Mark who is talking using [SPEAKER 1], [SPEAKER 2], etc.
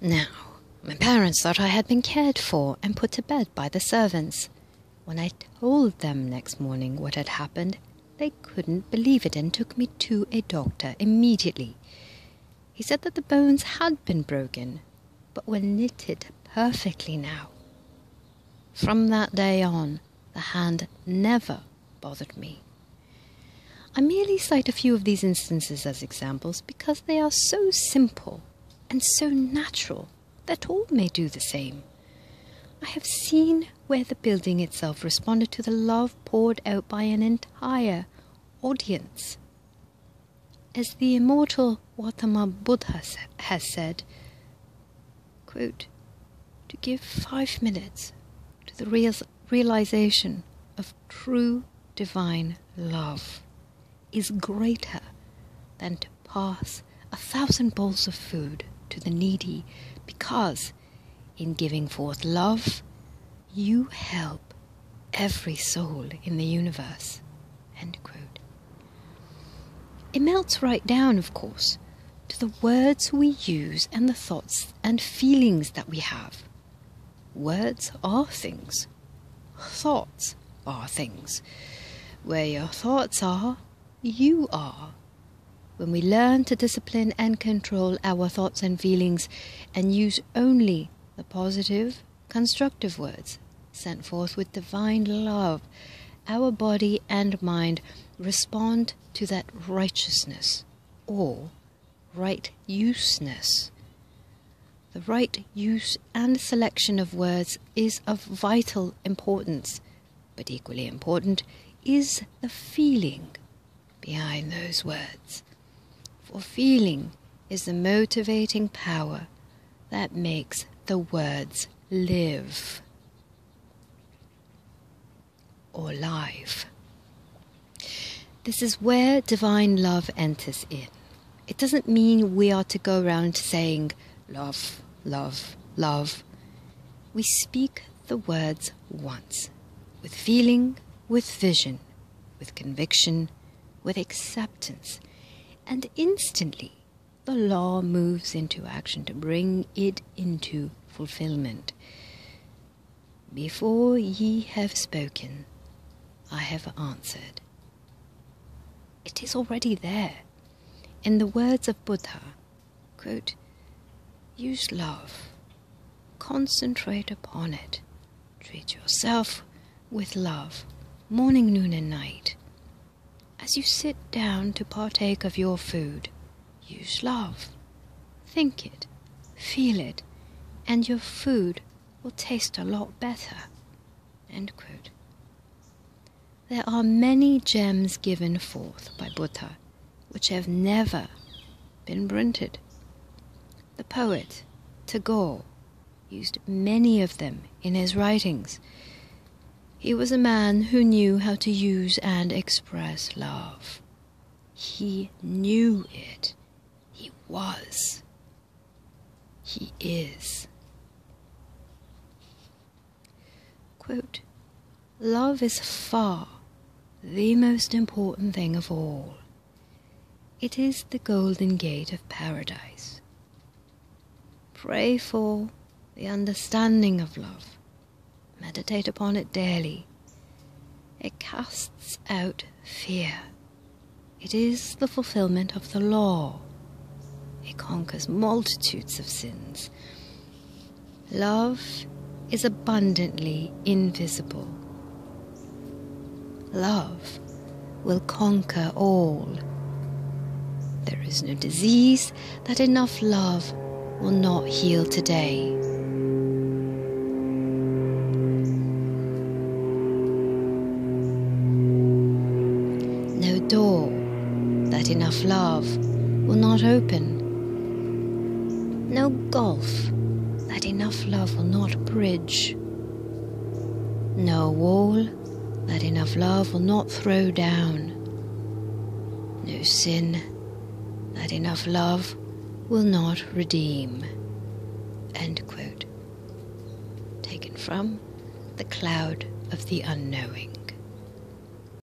[SPEAKER 1] Now, my parents thought I had been cared for and put to bed by the servants. When I told them next morning what had happened, they couldn't believe it and took me to a doctor immediately. He said that the bones had been broken, but were knitted perfectly now. From that day on, the hand never bothered me. I merely cite a few of these instances as examples because they are so simple and so natural that all may do the same. I have seen where the building itself responded to the love poured out by an entire audience. As the immortal Gautama Buddha has said, quote, to give five minutes to the real realization of true divine love is greater than to pass a thousand bowls of food to the needy because in giving forth love you help every soul in the universe. It melts right down, of course, to the words we use and the thoughts and feelings that we have. Words are things. Thoughts are things. Where your thoughts are, you are. When we learn to discipline and control our thoughts and feelings and use only the positive, constructive words sent forth with divine love, our body and mind respond to that righteousness or right useness. The right use and selection of words is of vital importance, but equally important is the feeling behind those words. For feeling is the motivating power that makes the words live or live. This is where divine love enters in. It doesn't mean we are to go around saying love, love, love. We speak the words once, with feeling, with vision, with conviction, with acceptance, and instantly the law moves into action to bring it into fulfillment. Before ye have spoken, I have answered. It is already there. In the words of Buddha, quote, use love, concentrate upon it, treat yourself with love, morning, noon, and night. As you sit down to partake of your food, use love. Think it, feel it, and your food will taste a lot better. There are many gems given forth by Buddha which have never been printed. The poet Tagore used many of them in his writings. He was a man who knew how to use and express love. He knew it. He was. He is. Quote, Love is far the most important thing of all. It is the golden gate of paradise. Pray for the understanding of love. Meditate upon it daily. It casts out fear. It is the fulfillment of the law. It conquers multitudes of sins. Love is abundantly invisible love will conquer all. There is no disease that enough love will not heal today. Door that enough love will not open. No gulf that enough love will not bridge. No wall that enough love will not throw down. No sin that enough love will not redeem. End quote. Taken from The Cloud of the Unknowing.